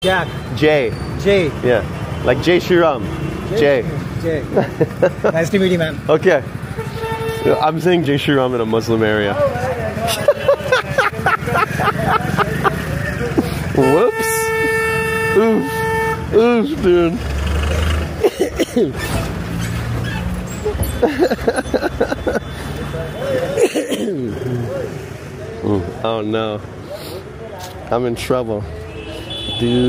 Jack. Jay. Jay. Yeah. Like Jai Shree Ram. Jay. Jay. nice to meet you, man. Okay. I'm saying Jai Shree Ram in a Muslim area. Whoops. Oof. Oof, dude. oh no. I'm in trouble. Dude.